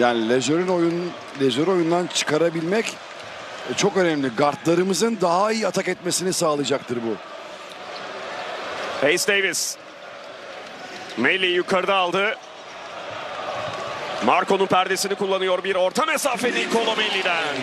Yani Lejeur'ün oyun Lejeur'ü oyundan çıkarabilmek e, çok önemli. Guardlarımızın daha iyi atak etmesini sağlayacaktır bu. Hayes Davis. Melli yukarıda aldı. Marco'nun perdesini kullanıyor bir orta mesafeli Nicolo Melli'den.